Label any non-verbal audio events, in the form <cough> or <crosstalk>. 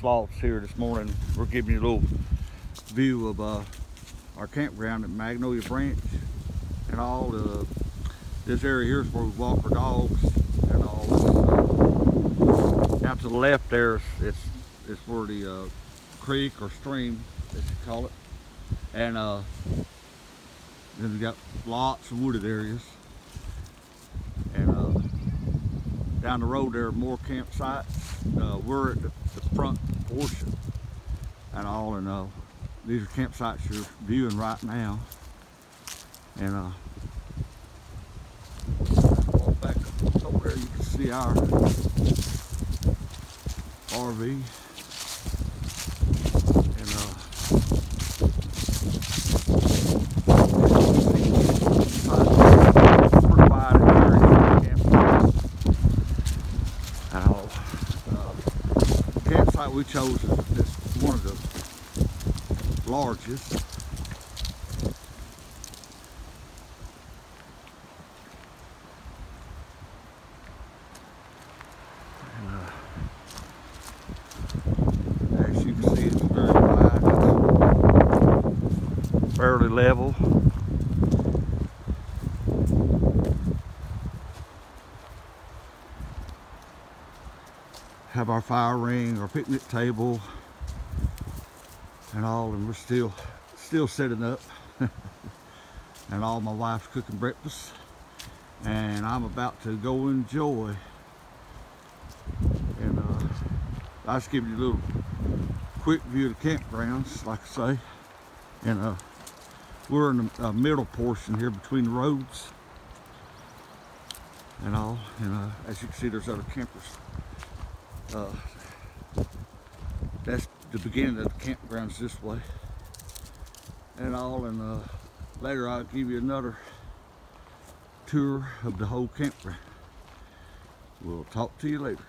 Sloths here this morning. We're giving you a little view of uh, our campground at Magnolia Branch and all. Uh, this area here is where we walk our dogs and all. Out to the left there, it's, it's where the uh, creek or stream, as you call it. And uh, then we got lots of wooded areas. And uh, down the road there are more campsites. Uh, we're at the, the front portion and all, and uh, these are campsites you're viewing right now. And uh, back over there, you can see our RV. And uh, pretty wide area campsites. Uh, campsite we chose is, one of the largest. Uh, as you can see, it's very wide, fairly level. Have our fire ring, our picnic table, and all, and we're still still setting up. <laughs> and all my wife's cooking breakfast, and I'm about to go enjoy. And uh, I just give you a little quick view of the campgrounds, like I say. And uh, we're in the uh, middle portion here between the roads and all. And uh, as you can see, there's other campers. Uh, that's the beginning of the campgrounds this way and all. And uh, later I'll give you another tour of the whole campground. We'll talk to you later.